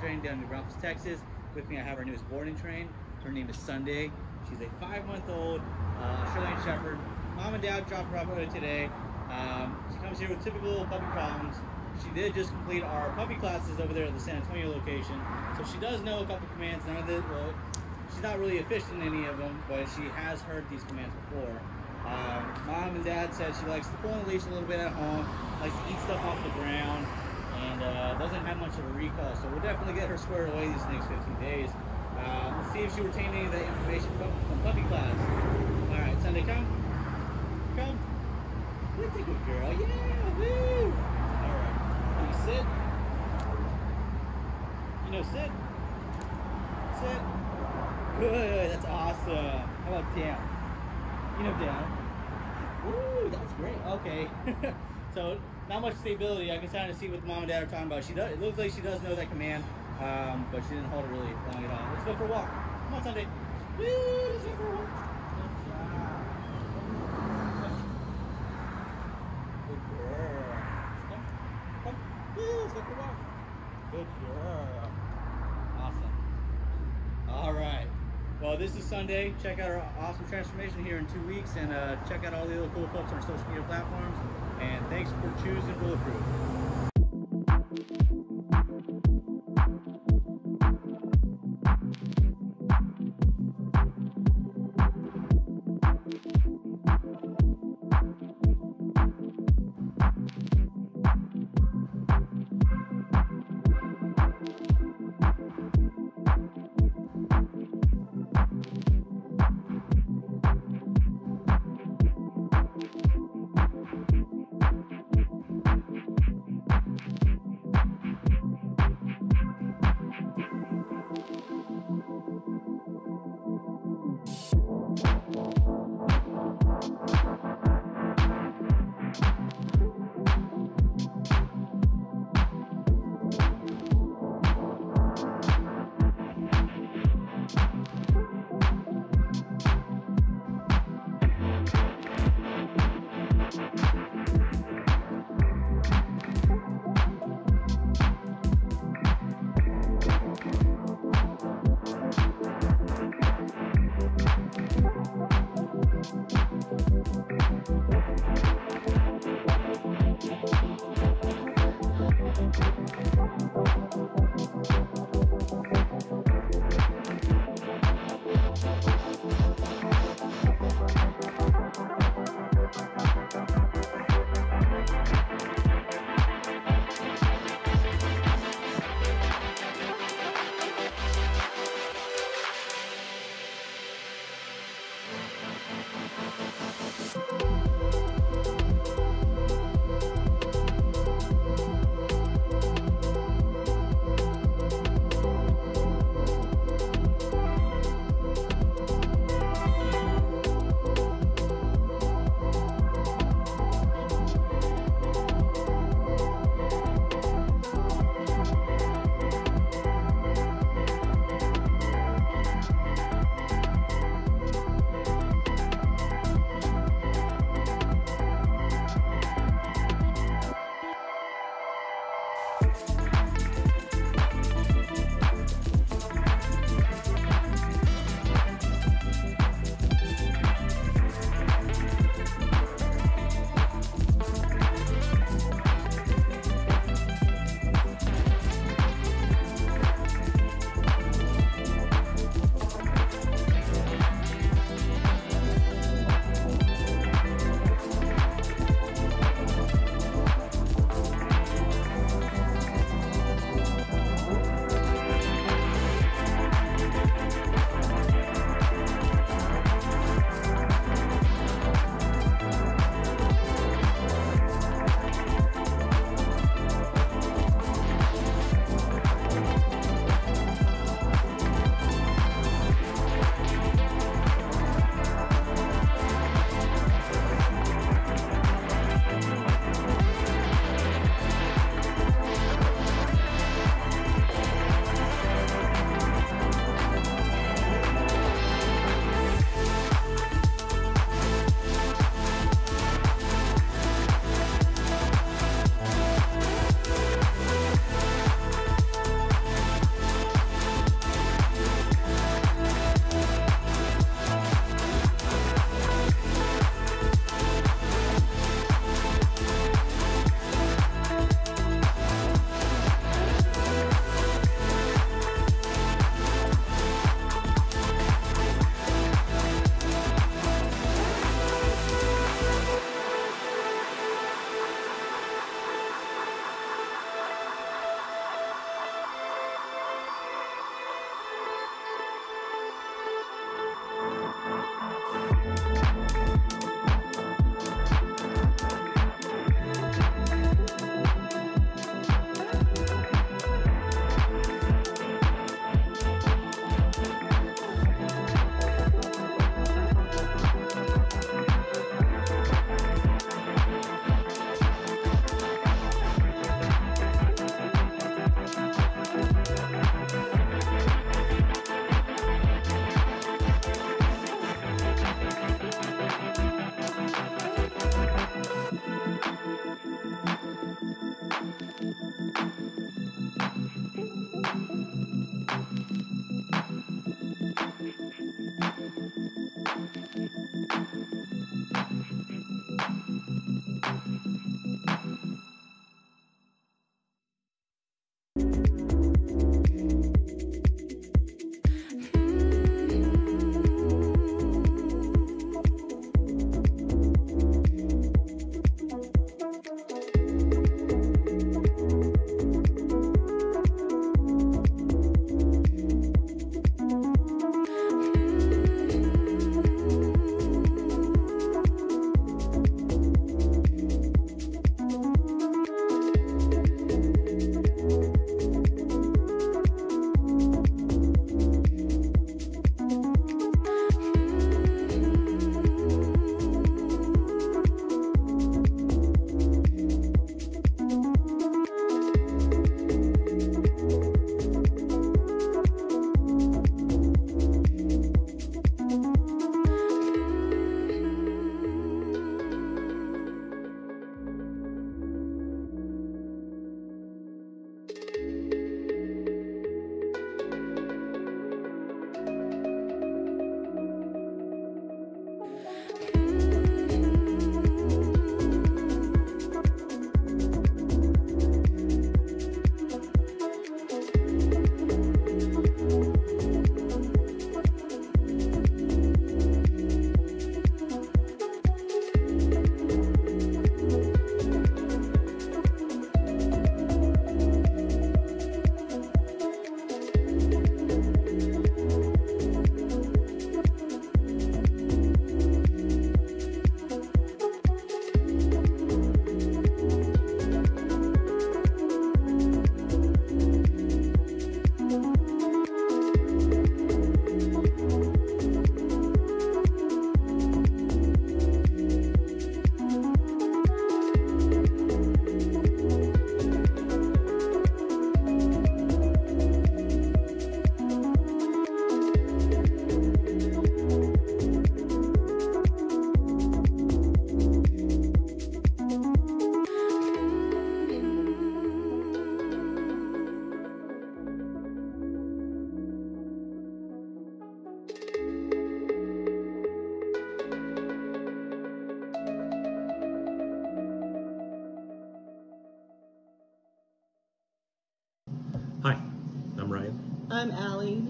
Braunfels, Texas. With me, I have our newest boarding train. Her name is Sundae. She's a five-month-old uh, Australian Shepherd. Mom and Dad dropped her off earlier today. Um, she comes here with typical puppy problems. She did just complete our puppy classes over there at the San Antonio location, so she does know a couple commands. None of the well, she's not really efficient in any of them, but she has heard these commands before. Um, Mom and Dad said she likes to pull on the leash a little bit at home, likes to eat stuff off the ground, and uh, doesn't have much of a recall. So we'll definitely get her squared away these next 15 days. Uh, let's see if she retained any of that information from, from puppy class. All right, Sundae, come, come. That's a good girl. Yeah, woo. All right, can you sit? You know, sit. Sit. Good. That's awesome. How about down? You know, down. Ooh, that's great. Okay. so not much stability. I can kind of see what mom and dad are talking about. She does. It looks like she does know that command, um, but she didn't hold it really long at all. Let's go for a walk. Come on, Sundae. Woo! Let's go for a walk. Good girl. Come, come. Woo! Let's go for a walk. Good girl. Awesome. All right. Well, this is Sundae. Check out our awesome transformation here in two weeks and uh, check out all the other cool pups on our social media platforms. And thanks for choosing Bulletproof.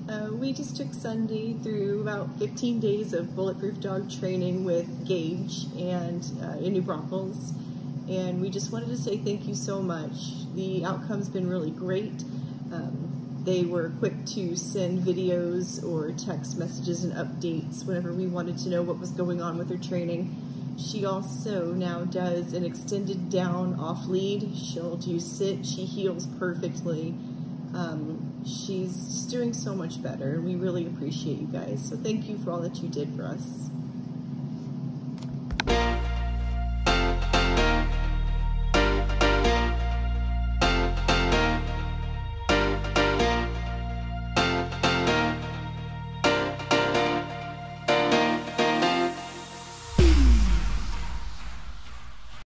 Uh, we just took Sundae through about 15 days of bulletproof dog training with Gage and uh, in New Braunfels. And we just wanted to say thank you so much. The outcome's been really great. Um, they were quick to send videos or text messages and updates whenever we wanted to know what was going on with her training. She also now does an extended down off lead. She'll do sit. She heels perfectly. Um, she's doing so much better. We really appreciate you guys. So thank you for all that you did for us.